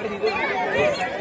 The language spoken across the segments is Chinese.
partido.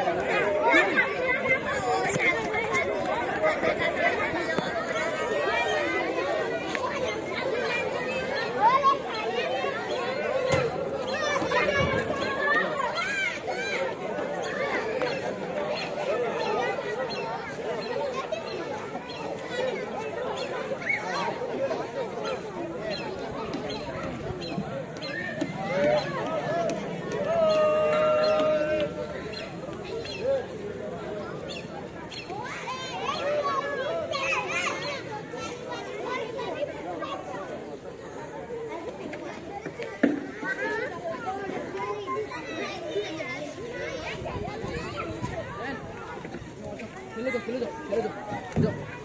停了走，停了走，停了走，停了走。